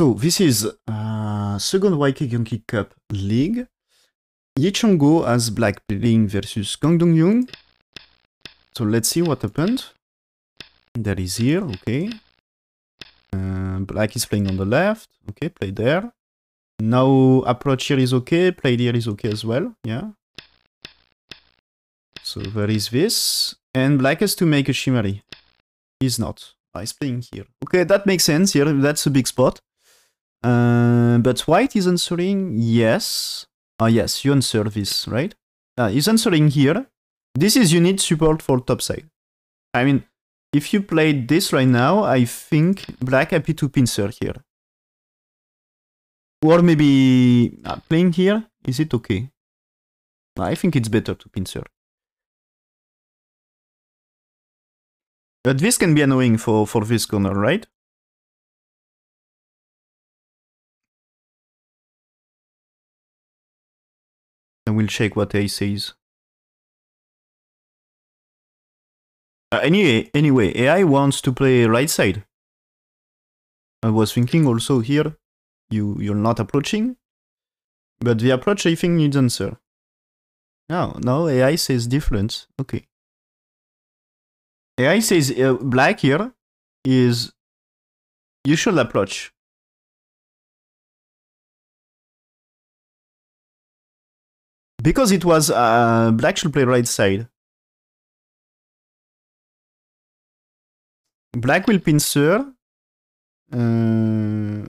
so this is uh, second YK Cup League. Lee Changho has black playing versus Kang Dongyun. So let's see what happened. There is here, okay. Uh, black is playing on the left, okay, play there. Now approach here is okay, play here is okay as well, yeah. So there is this. And black has to make a shimari. He's not. He's playing here. Okay, that makes sense here, that's a big spot. Uh, but white is answering yes. Ah, yes, you answer this, right? Ah, he's answering here. This is you need support for top side. I mean, if you played this right now, I think black happy to pincer here. Or maybe uh, playing here, is it okay? I think it's better to pincer. But this can be annoying for, for this corner, right? We'll check what A says. Uh, anyway, anyway, AI wants to play right side. I was thinking also here, you, you're not approaching, but the approach I think needs answer. No, no, AI says different. Okay. AI says uh, black here is you should approach. Because it was uh, black should play right side. Black will pincer. Uh,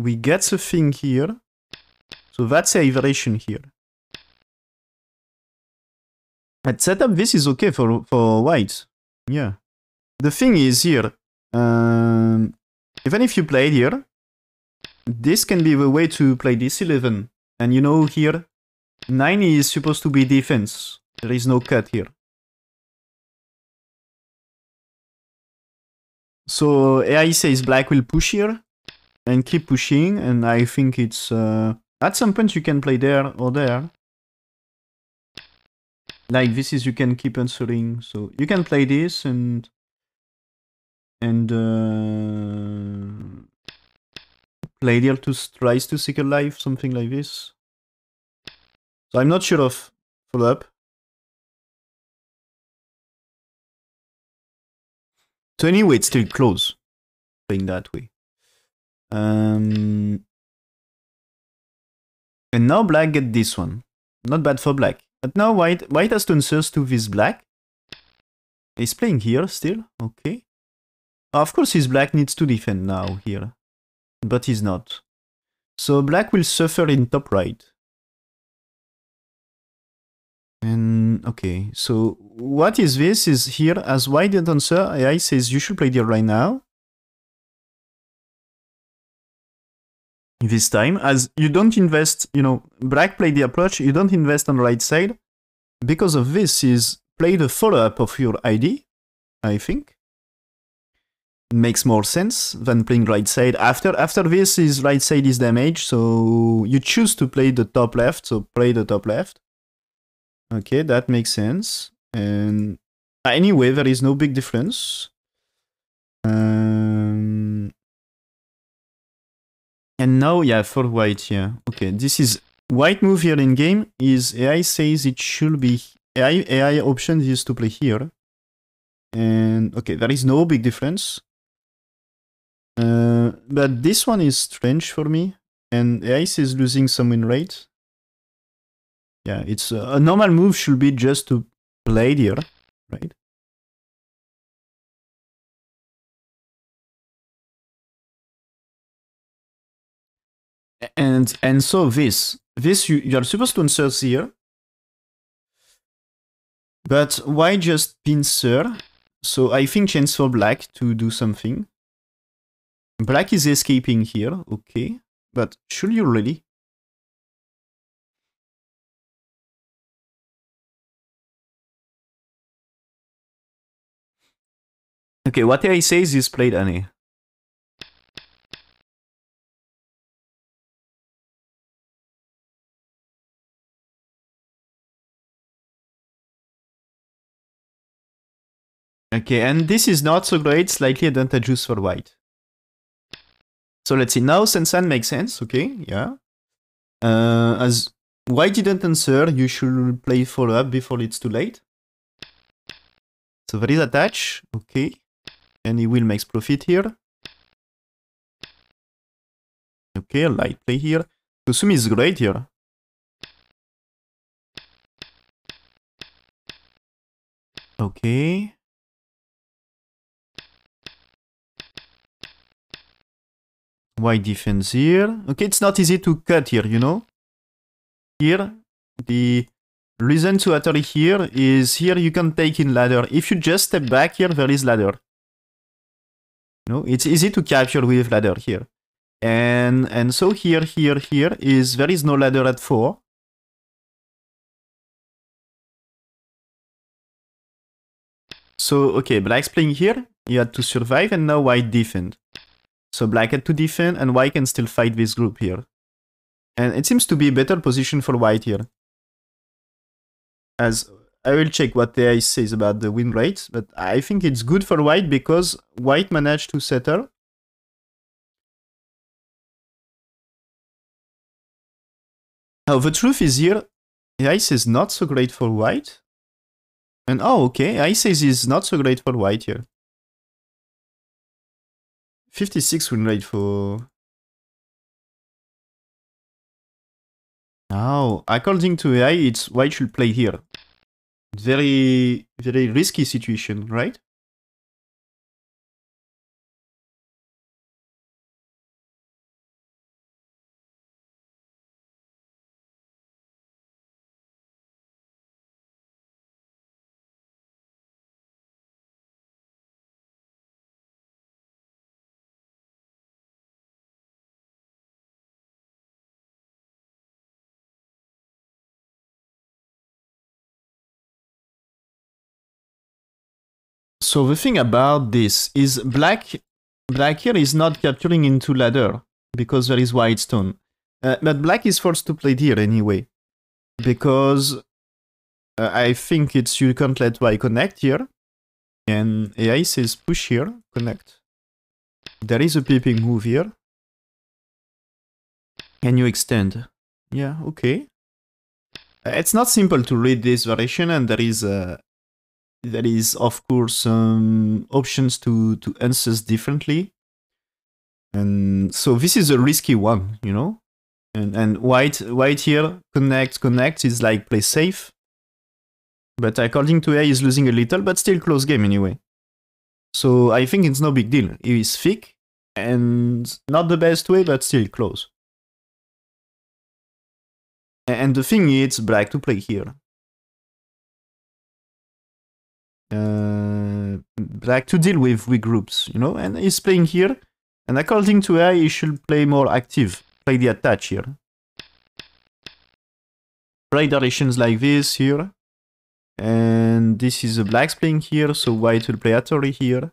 we get the thing here. So that's a variation here. At setup, this is okay for, for white. Yeah. The thing is here, um, even if you play here, this can be the way to play this 11. And you know here, 9 is supposed to be defense. There is no cut here. So AI says black will push here and keep pushing, and I think it's uh, at some point you can play there or there. Like this is you can keep answering, so you can play this and and uh, play deal to tries to seek a life, something like this. So I'm not sure of follow up. So anyway, it's still close, playing that way. Um, and now black get this one. Not bad for black. But now white, white has to answer to this black. He's playing here still, okay. Of course his black needs to defend now here. But he's not. So black will suffer in top right. And okay, so what is this is here as why didn't answer, AI says you should play there right now. This time, as you don't invest, you know, black play the approach, you don't invest on right side. Because of this is play the follow-up of your ID, I think. makes more sense than playing right side. After after this is right side is damaged, so you choose to play the top left, so play the top left. Okay, that makes sense. And uh, anyway, there is no big difference. Um, and now, yeah, for white, yeah. Okay, this is white move here in game is AI says it should be AI, AI option is to play here. And okay, there is no big difference. Uh, but this one is strange for me. And AI is losing some win rate. Yeah, it's uh, a normal move should be just to play here, right? And and so this this you, you are supposed to insert here, but why just pincer? So I think chance for black to do something. Black is escaping here, okay, but should you really? Okay, what I say is played Annie. Okay, and this is not so great, slightly advantageous for white. So let's see. Now Sensen makes sense. Okay, yeah. Uh, as white didn't answer, you should play follow up before it's too late. So there is attach. Okay. And he will make profit here. Okay, light play here. Kosumi is great here. Okay. White defense here. Okay, it's not easy to cut here, you know? Here, the reason to enter here is here you can take in ladder. If you just step back here, there is ladder. Know, it's easy to capture with ladder here. And and so here, here, here is there is no ladder at 4. So, okay, black's playing here. He had to survive and now white defend. So black had to defend and white can still fight this group here. And it seems to be a better position for white here. As I will check what the AI says about the win rate, but I think it's good for white because white managed to settle. Now the truth is here, AI says not so great for white. And oh, okay, AI says is not so great for white here. 56 win rate for... Now, according to AI, it's white should play here. Very, very risky situation, right? So the thing about this is black black here is not capturing into ladder because there is white stone. Uh, but black is forced to play here anyway. Because uh, I think it's you can't let white connect here. And AI says push here, connect. There is a peeping move here. Can you extend? Yeah, okay. Uh, it's not simple to read this variation and there is a, there is of course um, options to to answer differently. And so this is a risky one you know? And and white white here connect connect is like play safe. But according to AI is losing a little but still close game anyway. So I think it's no big deal. It is thick and not the best way but still close. And the thing is black to play here uh, like to deal with weak groups, you know, and he's playing here. And according to AI, he should play more active, play the attach here. Play directions like this here. And this is a black's playing here, so white will play Atari here.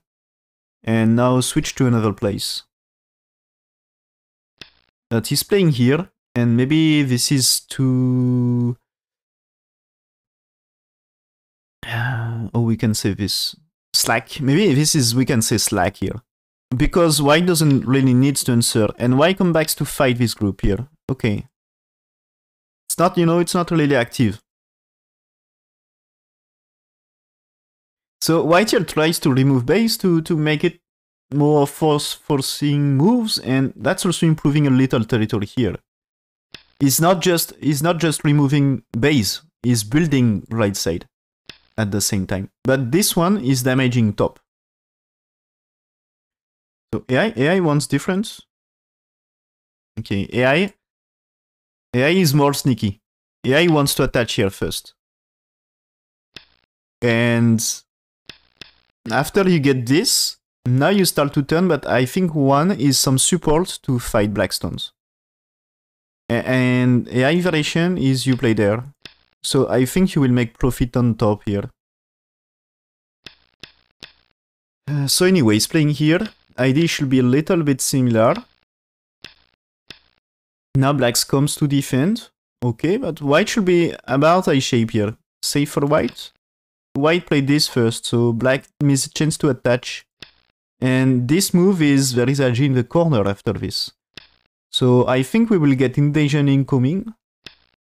And now switch to another place. That he's playing here, and maybe this is too oh, we can say this slack. Maybe this is we can say slack here. Because white doesn't really need to answer, and white comes back to fight this group here. Okay. It's not, you know, it's not really active. So white here tries to remove base to, to make it more force forcing moves, and that's also improving a little territory here. It's not just it's not just removing base, it's building right side at the same time. But this one is damaging top. So AI, AI wants difference. Okay, AI, AI is more sneaky. AI wants to attach here first. And after you get this, now you start to turn, but I think one is some support to fight Blackstones. And AI variation is you play there. So I think you will make profit on top here. Uh, so anyways, playing here, ID should be a little bit similar. Now blacks comes to defend. Okay, but white should be about a shape here. Safe for white. White played this first, so black misses a chance to attach. And this move is there is a G in the corner after this. So I think we will get invasion incoming.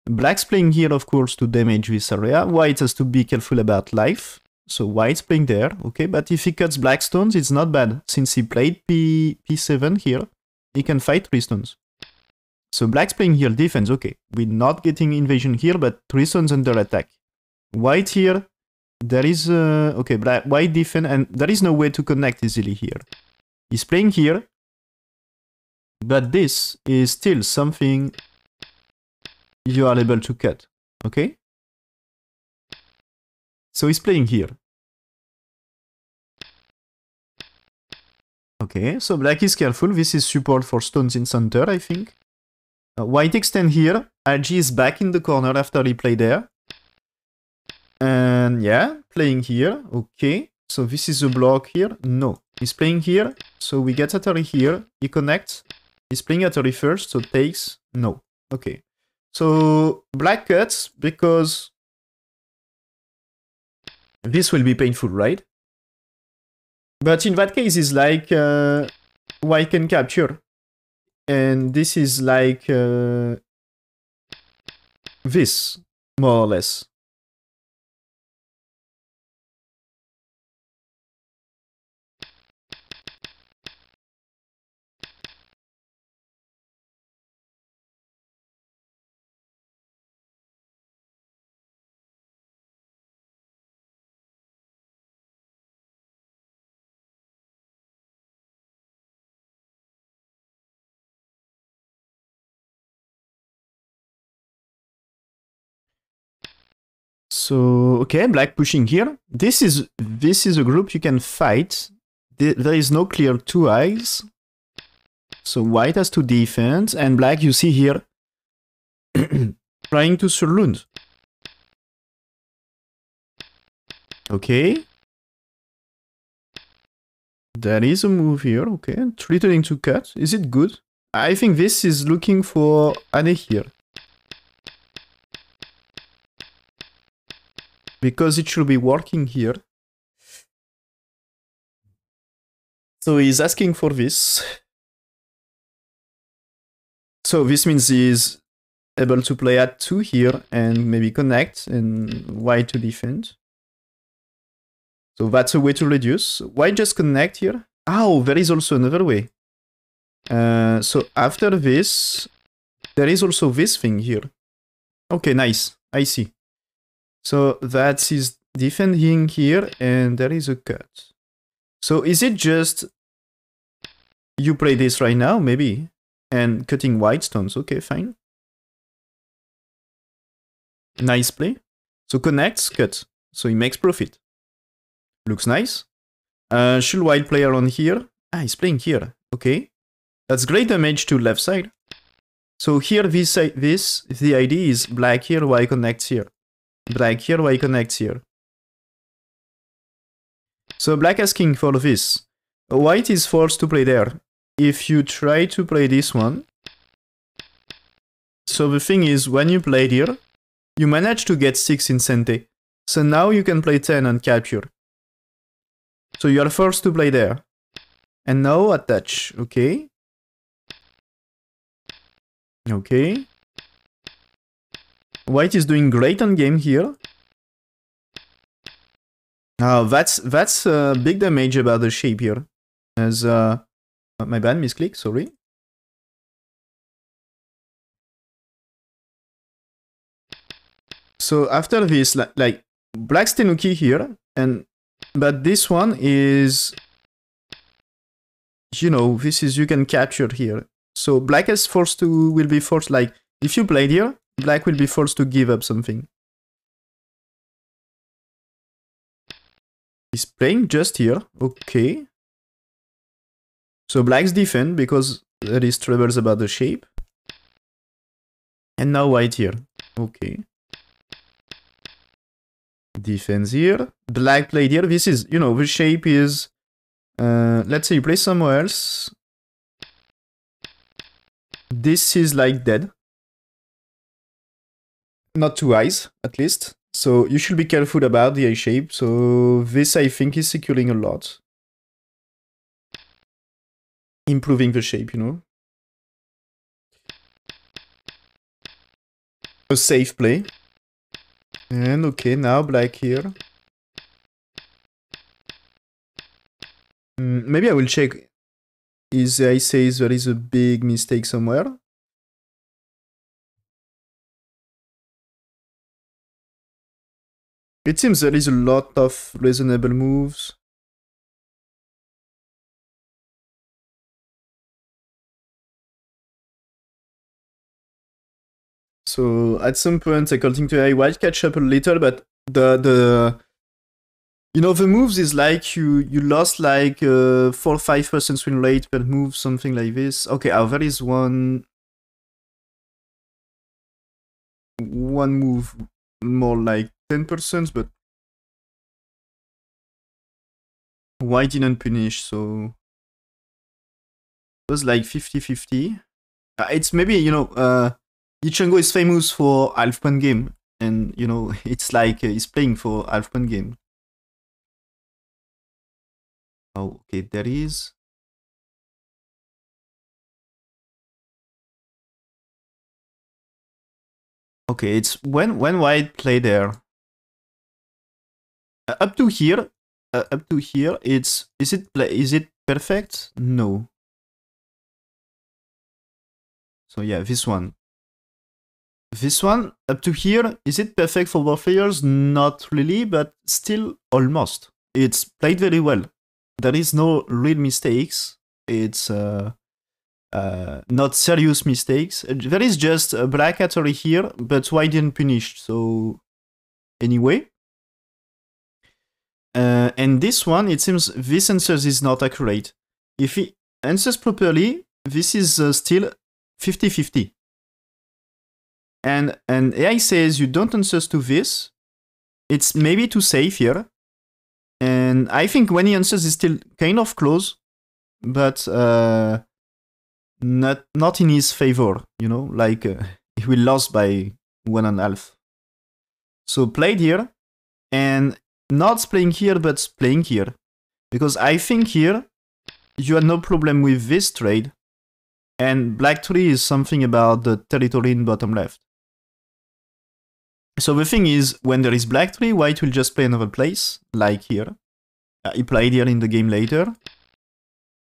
Black's playing here, of course, to damage this area. White has to be careful about life. So white's playing there, okay, but if he cuts black stones, it's not bad. Since he played P P7 here, he can fight three stones. So black's playing here defense, okay. We're not getting invasion here, but three stones under attack. White here, there is, uh, okay, black, white defense, and there is no way to connect easily here. He's playing here, but this is still something you are able to cut, okay? So he's playing here. Okay, so black is careful. This is support for stones in center, I think. Uh, white extend here. RG is back in the corner after he played there. And yeah, playing here. Okay, so this is a block here. No, he's playing here. So we get Atari here. He connects. He's playing Atari first, so takes. No. Okay. So black cuts because this will be painful, right? But in that case, it's like uh, white can capture. And this is like uh, this, more or less. So okay, black pushing here. This is this is a group you can fight. There is no clear two eyes. So white has to defend, and black you see here trying to surlund. Okay. There is a move here, okay. Threatening to cut. Is it good? I think this is looking for Anne here. Because it should be working here. So he's asking for this. So this means he's able to play at 2 here and maybe connect and white to defend. So that's a way to reduce. Why just connect here? Oh, there is also another way. Uh, so after this, there is also this thing here. Okay, nice. I see. So that's his defending here, and there is a cut. So is it just you play this right now, maybe, and cutting white stones? Okay, fine. Nice play. So connects, cut. So he makes profit. Looks nice. Uh, should white play around here? Ah, he's playing here. Okay. That's great damage to left side. So here, this, this the idea is black here, white connects here. Black here, white connects here. So black asking for this. White is forced to play there. If you try to play this one... So the thing is, when you play here, you manage to get 6 in Sente. So now you can play 10 and capture. So you are forced to play there. And now attach, okay? Okay. White is doing great on game here. Oh, that's that's uh, big damage about the shape here. As uh, my bad misclick, sorry. So after this, like, like black's Tenuki here, and but this one is, you know, this is you can capture here. So black is forced to will be forced like if you played here, Black will be forced to give up something. He's playing just here. Okay. So black's defend because there is troubles about the shape. And now white here. Okay. Defense here. Black played here. This is, you know, the shape is... Uh, let's say you play somewhere else. This is like dead not two eyes, at least. So you should be careful about the eye shape. So this, I think, is securing a lot. improving the shape, you know. A safe play. And okay, now black here. Mm, maybe I will check. Is I say there is a big mistake somewhere. It seems there is a lot of reasonable moves. So at some point, according to AI, might catch up a little, but the the you know the moves is like you you lost like uh, four five percent win rate per move, something like this. Okay, oh, there is one one move more like ten percent, but why didn't punish? So it was like 50-50. Uh, it's maybe you know. Uh, Lee Changho is famous for half point game, and you know it's like uh, he's playing for half point game. Oh, okay, there is. Okay, it's when when white play there. Uh, up to here, uh, up to here, it's is it is it perfect? No. So yeah, this one. This one, up to here, is it perfect for players? Not really, but still almost. It's played very well. There is no real mistakes. It's uh, uh, not serious mistakes. There is just a black Atari here, but white didn't punish. So anyway. Uh, and this one, it seems this answer is not accurate. If he answers properly, this is uh, still 50-50 and and AI says you don't answer to this, it's maybe too safe here. And I think when he answers is still kind of close, but uh, not not in his favor. You know, like uh, he will lose by one and a half. So played here, and not playing here, but playing here, because I think here you had no problem with this trade, and black tree is something about the territory in bottom left. So the thing is, when there is black tree, white will just play another place, like here. Uh, he played here in the game later.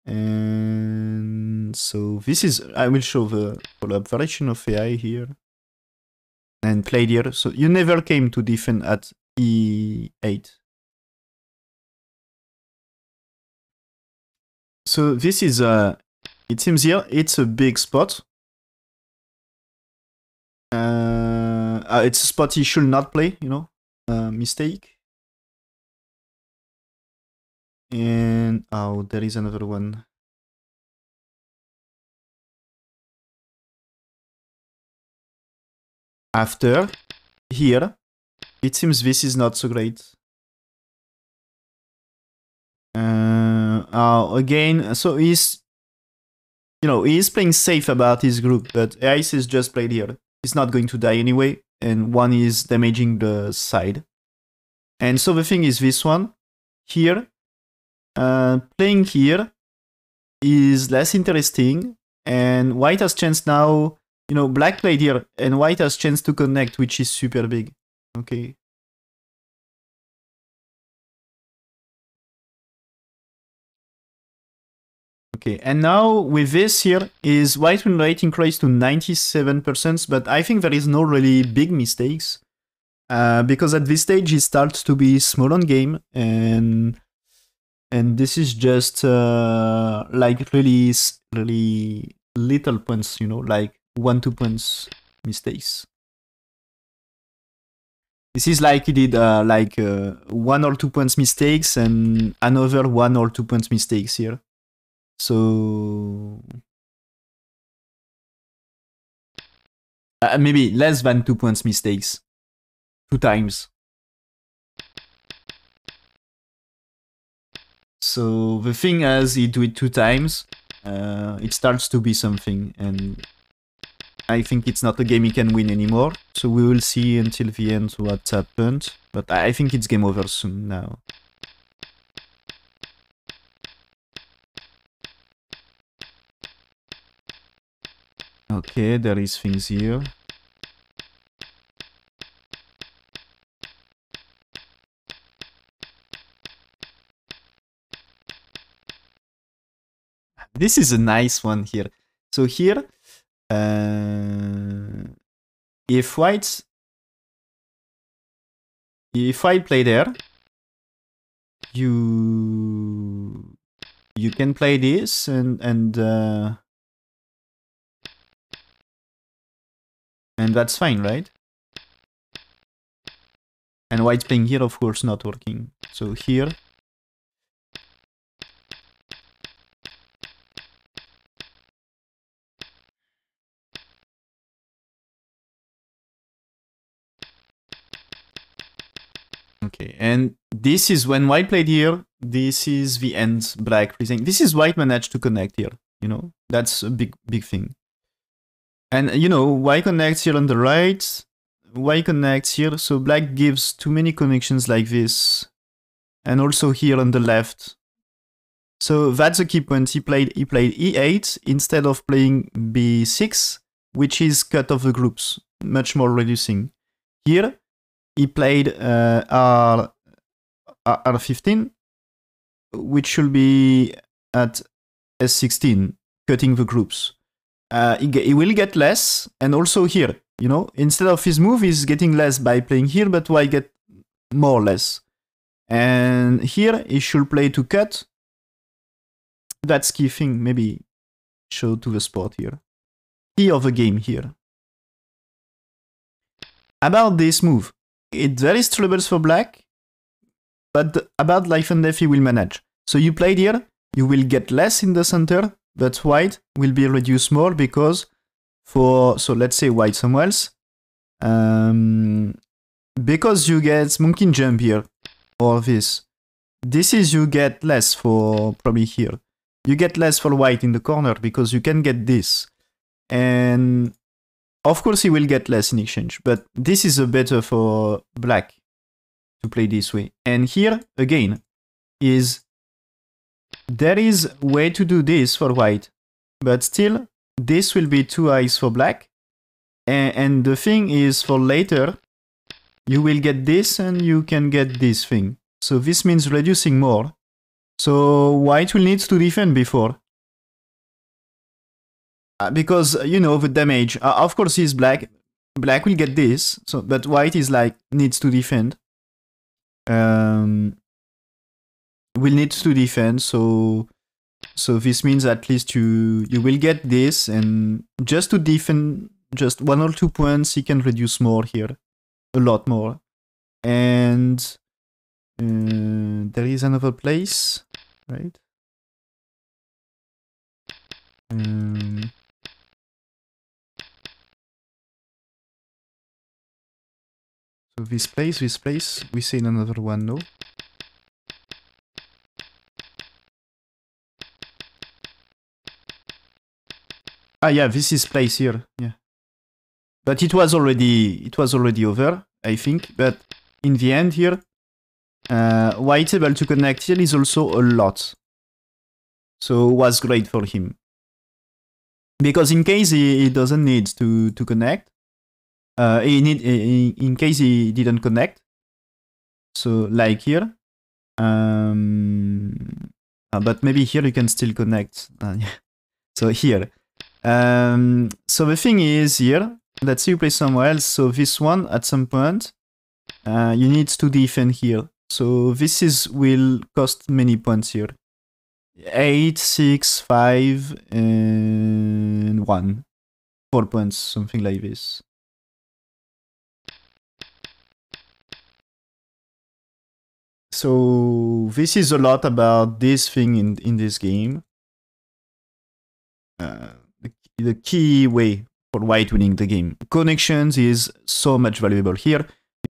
And so this is, I will show the follow-up variation of AI here. And played here. So you never came to defend at E8. So this is, uh, it seems here, it's a big spot. Uh, uh, it's a spot he should not play, you know, uh, mistake. And, oh, there is another one. After, here, it seems this is not so great. Uh, uh, again, so he's, you know, he's playing safe about his group, but Ice is just played here. He's not going to die anyway, and one is damaging the side. And so the thing is this one here, uh, playing here is less interesting, and white has chance now, you know, black played here, and white has chance to connect, which is super big. Okay, Okay, and now with this here is white win rate increased to 97%, but I think there is no really big mistakes. Uh, because at this stage it starts to be small on game and and this is just uh, like really really little points, you know, like one two points mistakes. This is like he did uh, like uh, one or two points mistakes and another one or two points mistakes here. So uh, maybe less than two points mistakes. Two times. So the thing as he do it two times, uh, it starts to be something and I think it's not a game he can win anymore. So we will see until the end what happened. But I think it's game over soon. now. Okay, there is things here. This is a nice one here. So here, uh, if white, if white play there, you you can play this and and uh, and that's fine, right? And white playing here, of course, not working. So here. Okay, and this is when white played here, this is the end black freezing. This is white managed to connect here, you know? That's a big, big thing. And, you know, white connects here on the right, white connects here, so black gives too many connections like this. And also here on the left. So that's a key point. He played, he played e8 instead of playing b6, which is cut off the groups, much more reducing. Here, he played uh, R, R15, which should be at S16, cutting the groups. Uh, he, he, will get less, and also here, you know, instead of his move, he's getting less by playing here, but why get more or less? And here, he should play to cut. That's key thing, maybe show to the spot here. Key of the game here. About this move, it there is troubles for black, but about life and death he will manage. So you played here, you will get less in the center, but white will be reduced more because for, so let's say white somewhere else, um, because you get monkey jump here, or this, this is you get less for probably here. You get less for white in the corner because you can get this. And of course, he will get less in exchange, but this is a better for black to play this way. And here, again, is there is way to do this for white, but still, this will be two eyes for black. And, and the thing is, for later, you will get this and you can get this thing. So this means reducing more. So white will need to defend before. Uh, because you know the damage. Uh, of course, he's black. Black will get this. So, but white is like needs to defend. Um, will need to defend. So, so this means at least you you will get this, and just to defend, just one or two points, he can reduce more here, a lot more. And uh, there is another place, right? Um, this place, this place, we say another one, no? Ah yeah, this is place here, yeah. But it was already, it was already over, I think. But in the end here, uh, white able to connect here is also a lot. So was great for him. Because in case he, he doesn't need to, to connect, uh, in, in, in case he didn't connect. So like here. Um, uh, but maybe here you can still connect. Uh, yeah. So here. Um, so the thing is here, let's say you play somewhere else. So this one at some point, uh, you need to defend here. So this is will cost many points here. 8, 6, 5, and 1. 4 points, something like this. So this is a lot about this thing in, in this game. Uh, the, the key way for white winning the game. Connections is so much valuable here.